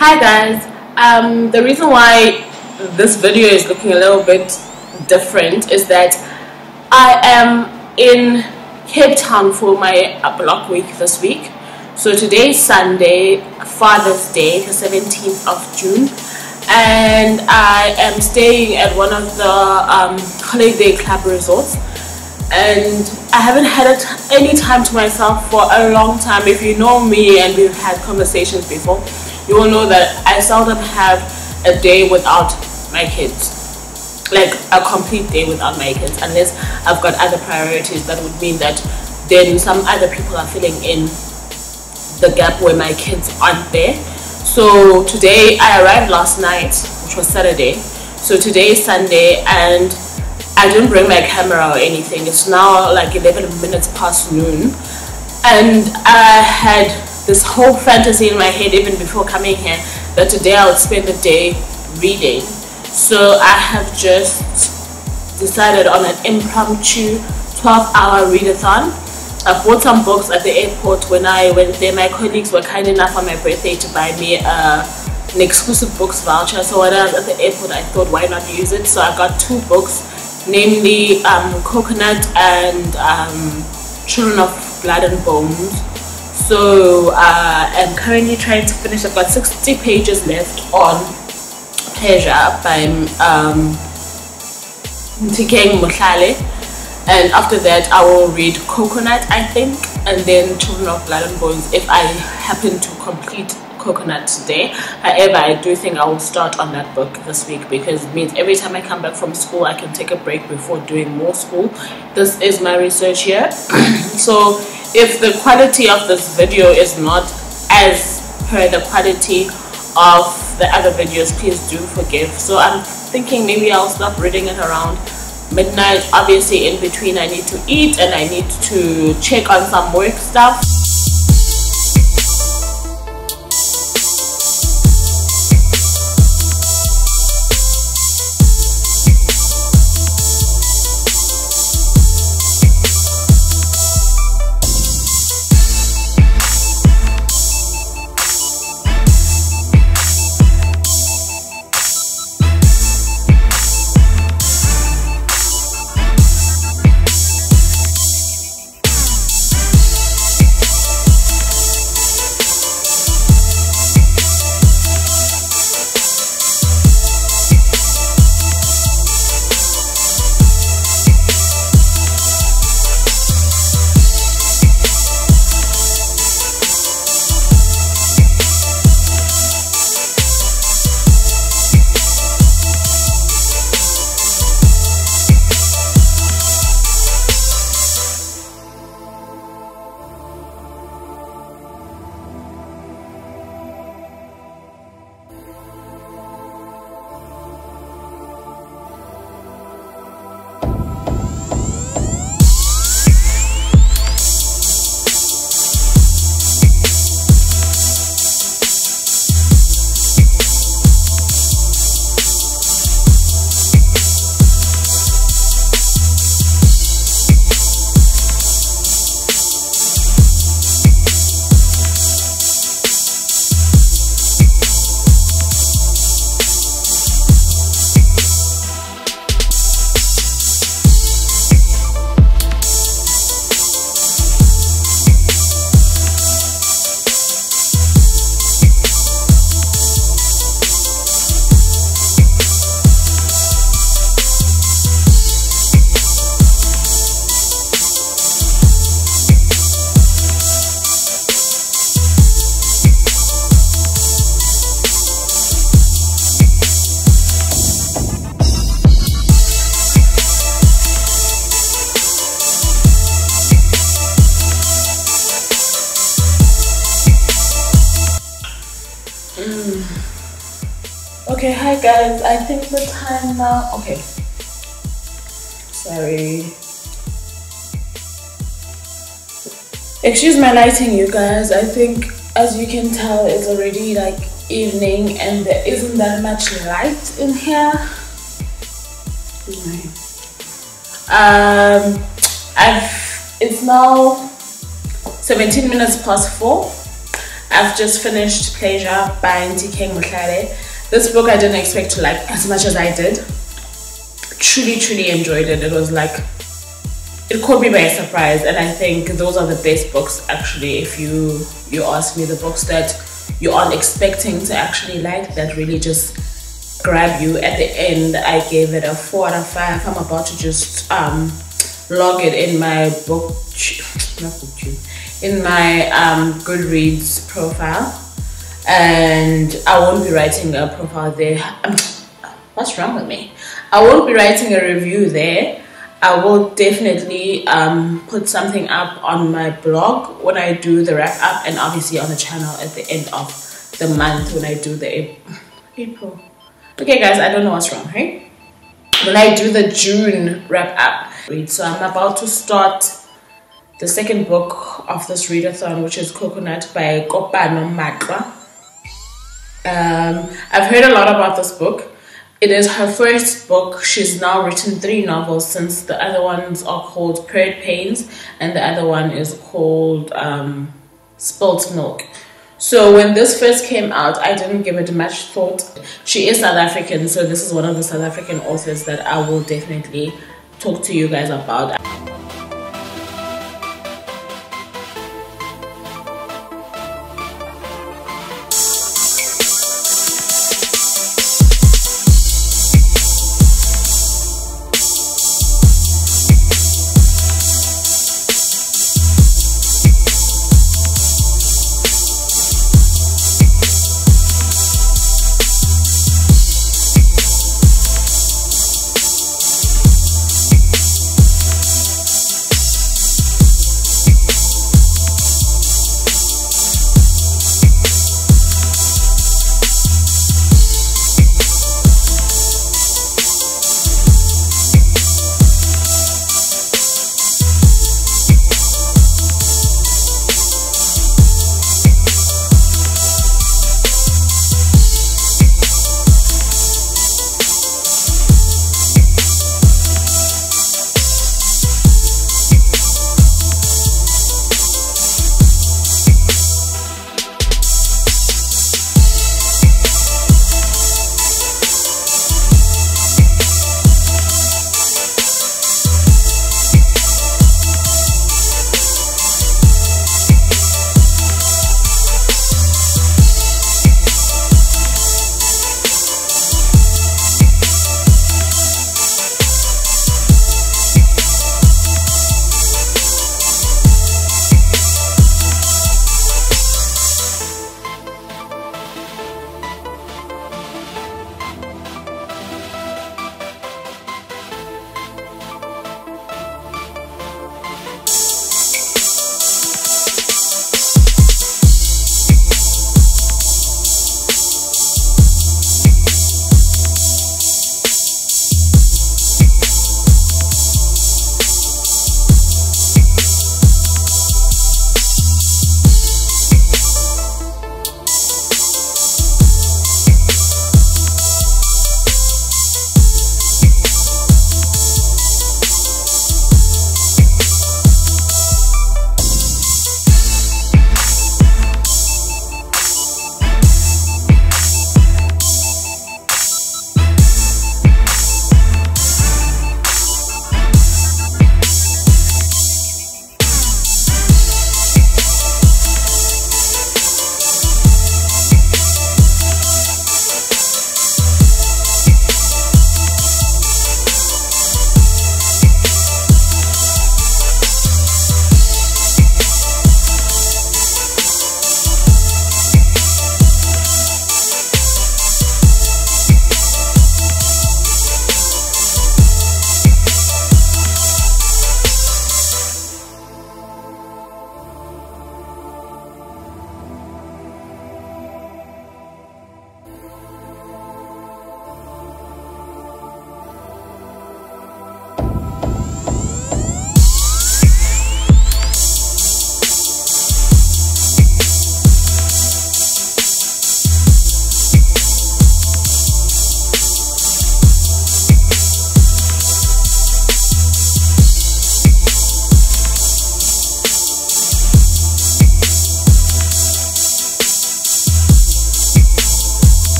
Hi guys, um, the reason why this video is looking a little bit different is that I am in Cape Town for my block week this week. So today is Sunday, Father's Day, the 17th of June and I am staying at one of the um, holiday club resorts and I haven't had any time to myself for a long time. If you know me and we've had conversations before, you will know that I seldom have a day without my kids. Like a complete day without my kids, unless I've got other priorities. That would mean that then some other people are filling in the gap where my kids aren't there. So today I arrived last night, which was Saturday. So today is Sunday and I didn't bring my camera or anything. It's now like 11 minutes past noon. And I had this whole fantasy in my head even before coming here that today I would spend the day reading. So I have just decided on an impromptu 12 hour readathon. I bought some books at the airport when I went there. My colleagues were kind enough on my birthday to buy me a, an exclusive books voucher. So when I was at the airport, I thought, why not use it? So I got two books namely um, Coconut and um, Children of Blood and Bones. So uh, I'm currently trying to finish. I've got 60 pages left on Pleasure by um, Nthikeng. And after that, I will read Coconut, I think, and then Children of Blood and Bones if I happen to complete coconut today. However i do think i will start on that book this week because it means every time i come back from school i can take a break before doing more school. This is my research here. So if the quality of this video is not as per the quality of the other videos please do forgive. So i'm thinking maybe i'll stop reading it around midnight. Obviously in between i need to eat and i need to check on some work stuff okay hi guys. I think the time now. Okay. Sorry. Excuse my lighting you guys. I think as you can tell it's already like evening and there isn't that much light in here. Um i've it's now 17 minutes past four. I've just finished Pleasure by Nthikeng Mohlele. This book I didn't expect to like as much as I did. Truly, truly enjoyed it. It was like it caught me by surprise and I think those are the best books actually if you you ask me the books that you aren't expecting to actually like that really just grab you at the end I gave it a four out of five I'm about to just um log it in my book not book in my um Goodreads profile and I won't be writing a profile there um, what's wrong with me I won't be writing a review there I will definitely um, put something up on my blog when I do the wrap up and obviously on the channel at the end of the month when I do the April. Okay guys, I don't know what's wrong, right? When I do the June wrap up. So I'm about to start the second book of this readathon which is Coconut by Kopano Matlwa. Um, I've heard a lot about this book it is her first book. She's now written three novels since the other ones are called Period Pains and the other one is called um, Spilt Milk. So when this first came out, I didn't give it much thought. She is South African, so this is one of the South African authors that I will definitely talk to you guys about.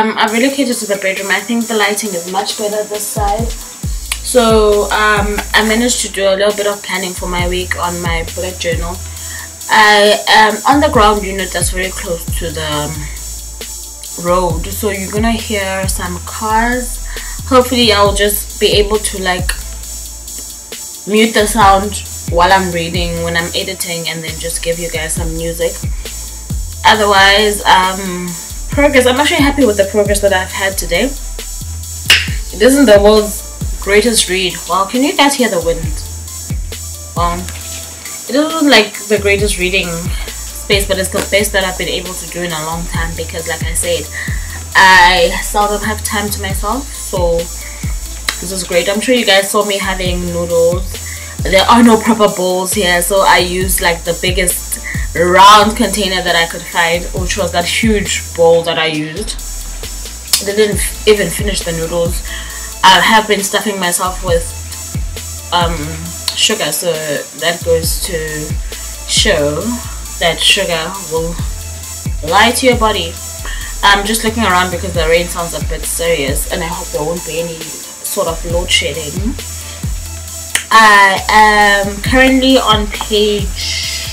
Um, I've relocated to the bedroom. I think the lighting is much better this side. So um, I managed to do a little bit of planning for my week on my bullet journal. I am on the ground unit that's very close to the um, road. So you're gonna hear some cars. Hopefully I'll just be able to like mute the sound while I'm reading when I'm editing and then just give you guys some music otherwise um progress. I'm actually happy with the progress that i've had today. It isn't the world's greatest read. Wow can you guys hear the wind? Well it isn't like the greatest reading space but it's the best that i've been able to do in a long time because like i said i seldom have time to myself so this is great. I'm sure you guys saw me having noodles. There are no proper bowls here so i use like the biggest round container that I could find which was that huge bowl that I used. They didn't even finish the noodles. I have been stuffing myself with um, sugar so that goes to show that sugar will lie to your body. I'm just looking around because the rain sounds a bit serious and I hope there won't be any sort of load shedding. I am currently on page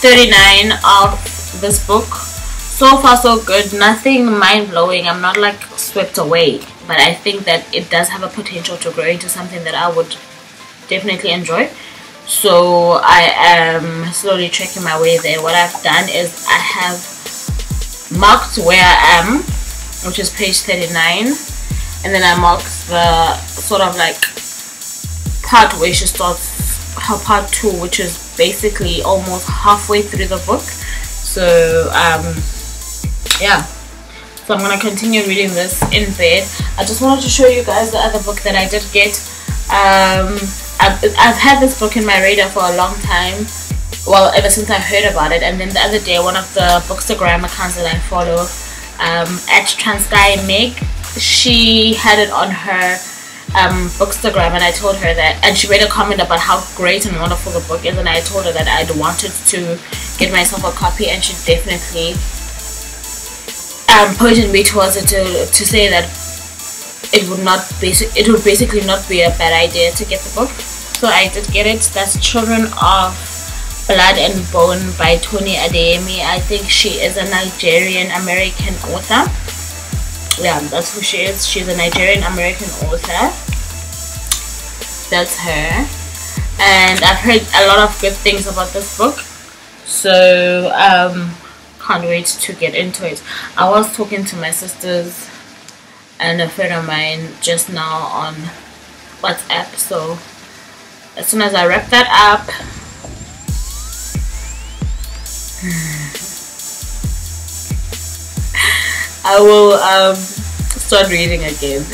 39 of this book. So far so good. Nothing mind-blowing. I'm not like swept away but i think that it does have a potential to grow into something that i would definitely enjoy. So i am slowly tracking my way there. What i've done is i have marked where i am which is page 39 and then i marked the sort of like part where she starts her part two which is basically almost halfway through the book. So um yeah. So i'm gonna continue reading this in bed. I just wanted to show you guys the other book that i did get. Um I've, I've had this book in my radar for a long time. Well ever since i heard about it. And then the other day one of the bookstagram accounts that i follow um at transky meg she had it on her um, Bookstagram and I told her that, and she made a comment about how great and wonderful the book is, and I told her that I'd wanted to get myself a copy, and she definitely um, pointed me towards it to, to say that it would not basic it would basically not be a bad idea to get the book. So I did get it. That's Children of Blood and Bone by Tomi Adeyemi. I think she is a Nigerian American author yeah that's who she is she's a Nigerian American author that's her. And I've heard a lot of good things about this book. So um can't wait to get into it. I was talking to my sisters and a friend of mine just now on WhatsApp. So as soon as I wrap that up I will um, start reading again.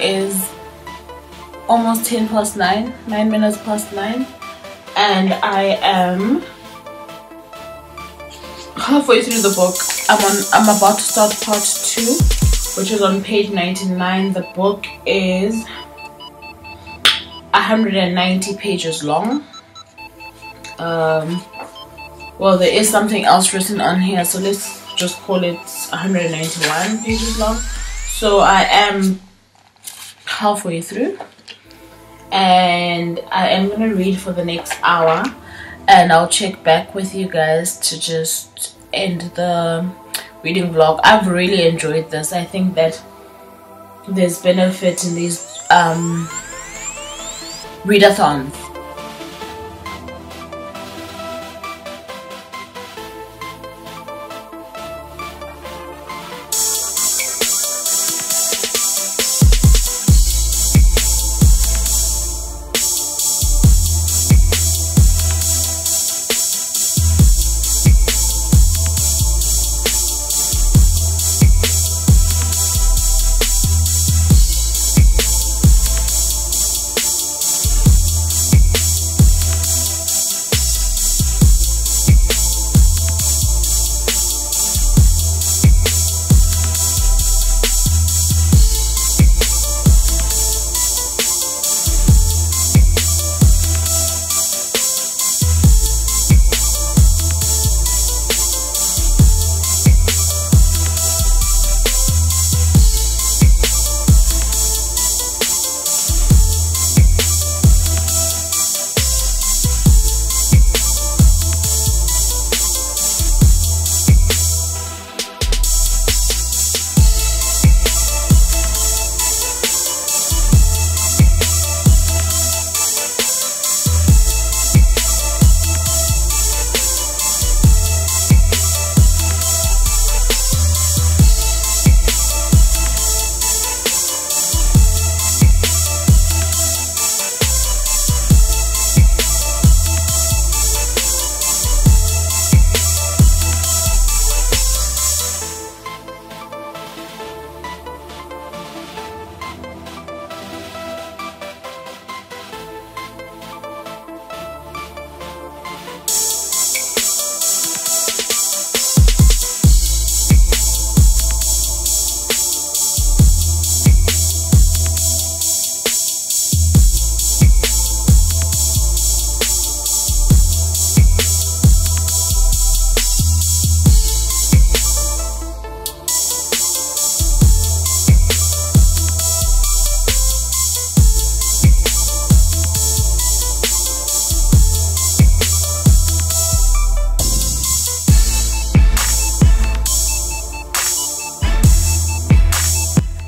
Is almost 10 past 9 9 minutes past 9 and I am halfway through the book. I'm on I'm about to start part 2 which is on page 99 the book is 190 pages long. Um well there is something else written on here so let's just call it 191 pages long. So I am halfway through. And I am gonna read for the next hour and I'll check back with you guys to just end the reading vlog. I've really enjoyed this. I think that there's benefit in these um, readathons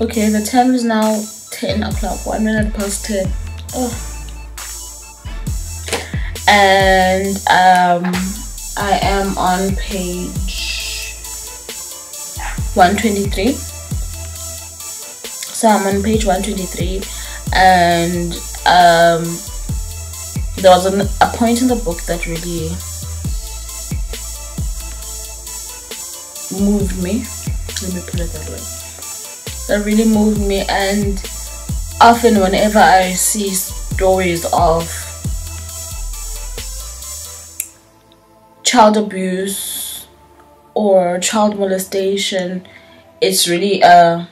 okay the time is now 10 o'clock. One minute past 10 oh. and um i am on page 123 so i'm on page 123 and um there was an, a point in the book that really moved me. Let me put it that way that really moved me and often whenever I see stories of child abuse or child molestation it's really a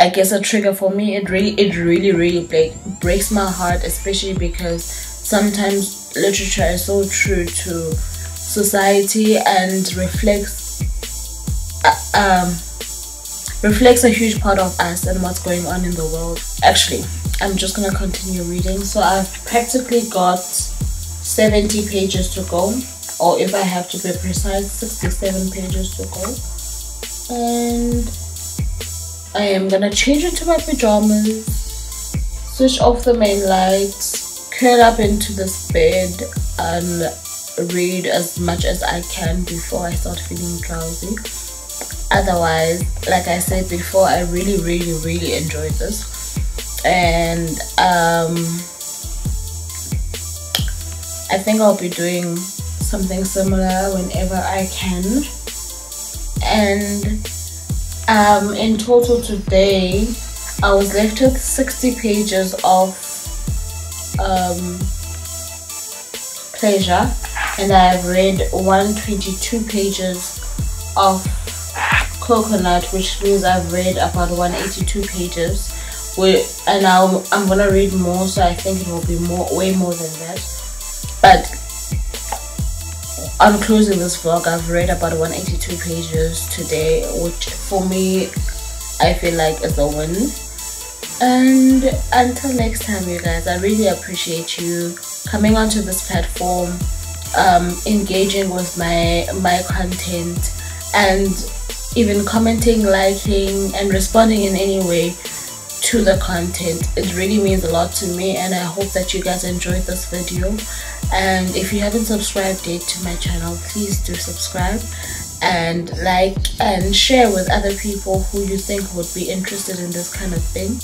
I guess a trigger for me. It really it really really break, breaks my heart especially because sometimes literature is so true to society and reflects um, reflects a huge part of us and what's going on in the world. Actually, I'm just gonna continue reading. So I've practically got 70 pages to go, or if I have to be precise, 67 pages to go. And I am gonna change into my pajamas, switch off the main lights, curl up into this bed, and read as much as I can before I start feeling drowsy otherwise like i said before i really really really enjoyed this. And um i think i'll be doing something similar whenever i can. And um, in total today I was left with 60 pages of um, pleasure. And I've read 122 pages of coconut which means I've read about 182 pages. And now I'm gonna read more so I think it will be more way more than that. But I'm closing this vlog. I've read about 182 pages today which for me I feel like is a win. And until next time you guys I really appreciate you coming onto this platform um, engaging with my my content and even commenting liking and responding in any way to the content. It really means a lot to me and i hope that you guys enjoyed this video. And if you haven't subscribed yet to my channel please do subscribe and like and share with other people who you think would be interested in this kind of thing